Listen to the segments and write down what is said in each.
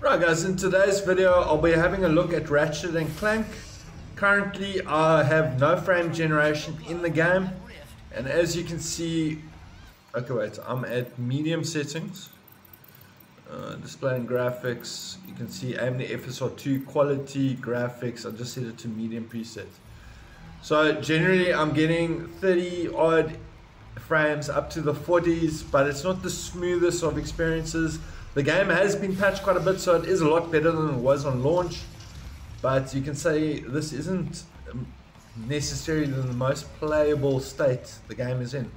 Right guys, in today's video I'll be having a look at Ratchet and Clank. Currently I have no frame generation in the game and as you can see, okay wait, I'm at medium settings. Uh, displaying graphics, you can see AMD FSR2 quality graphics, I just set it to medium preset. So generally I'm getting 30 odd frames up to the 40s, but it's not the smoothest of experiences. The game has been patched quite a bit, so it is a lot better than it was on launch. But you can say this isn't necessarily the most playable state the game is in.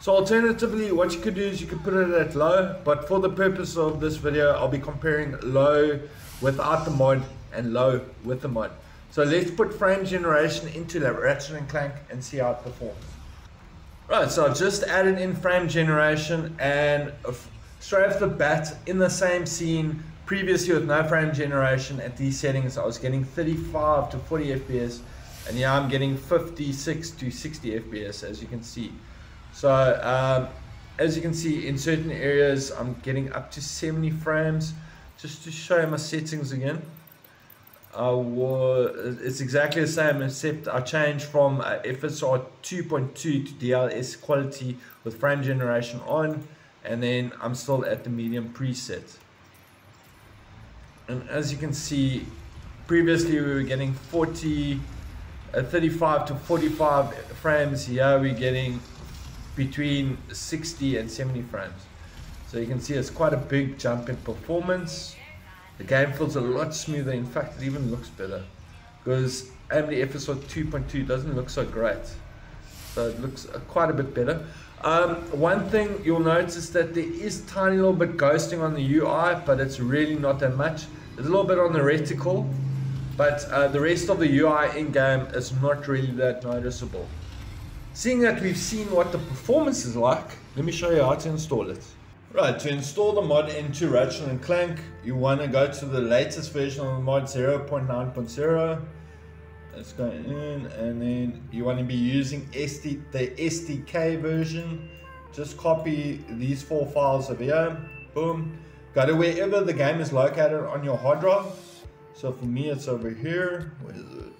So alternatively, what you could do is you could put it at low, but for the purpose of this video, I'll be comparing low without the mod and low with the mod. So let's put frame generation into that Ratchet and Clank and see how it performs. Right, so I've just added in frame generation and straight off the bat in the same scene previously with no frame generation at these settings I was getting 35 to 40 FPS and yeah I'm getting 56 to 60 FPS as you can see. So um, as you can see in certain areas I'm getting up to 70 frames just to show you my settings again. I was, it's exactly the same except I changed from uh, FSR 2.2 to DLSS quality with frame generation on and then I'm still at the medium preset. And as you can see previously we were getting 40 uh, 35 to 45 frames. Here we're getting between 60 and 70 frames. So you can see it's quite a big jump in performance. The game feels a lot smoother. In fact it even looks better. Because AMD FSR 2.2 doesn't look so great. So it looks uh, quite a bit better um, one thing you'll notice that there is tiny little bit ghosting on the UI, but it's really not that much. There's a little bit on the reticle, but uh, the rest of the UI in-game is not really that noticeable. Seeing that we've seen what the performance is like, let me show you how to install it. Right, to install the mod into Ratchet and Clank, you want to go to the latest version of the mod 0.9.0 Let's go in and then you want to be using SD, the SDK version. Just copy these four files over here. Boom. Go to wherever the game is located on your hard drive. So for me, it's over here. Where is it?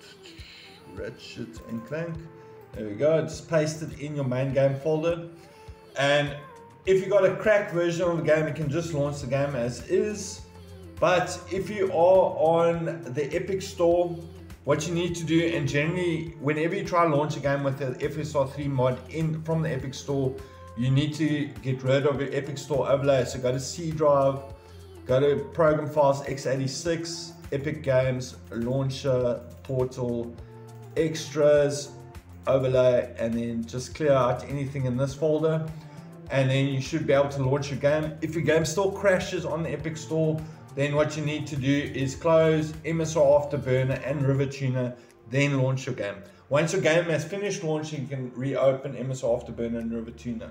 Ratchet and Clank. There we go. Just paste it in your main game folder. And if you got a cracked version of the game, you can just launch the game as is. But if you are on the Epic Store, what you need to do and generally whenever you try to launch a game with the FSR3 mod in from the Epic Store you need to get rid of your Epic Store overlay. So go to C drive go to program files x86 Epic Games launcher portal extras overlay and then just clear out anything in this folder. And then you should be able to launch your game. If your game still crashes on the Epic Store then what you need to do is close MSI Afterburner and RivaTuner, then launch your game. Once your game has finished launching, you can reopen MSI Afterburner and RivaTuner.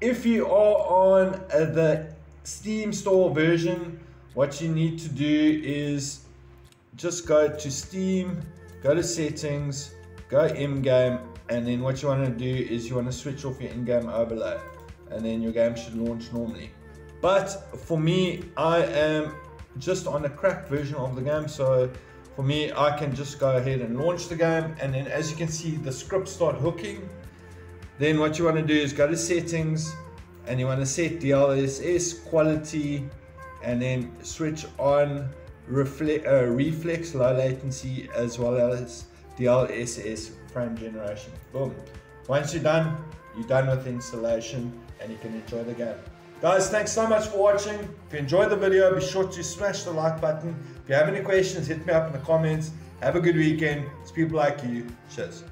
If you are on uh, the Steam store version, what you need to do is just go to Steam, go to settings, go in-game, and then what you want to do is you want to switch off your in-game overlay, and then your game should launch normally. But for me, I am just on a cracked version of the game. So for me, I can just go ahead and launch the game. And then as you can see, the scripts start hooking. Then what you want to do is go to settings and you want to set DLSS quality and then switch on reflect, uh, reflex low latency as well as DLSS frame generation. Boom. Once you're done, you're done with the installation and you can enjoy the game. Guys, thanks so much for watching. If you enjoyed the video, be sure to smash the like button. If you have any questions, hit me up in the comments. Have a good weekend. It's people like you. Cheers.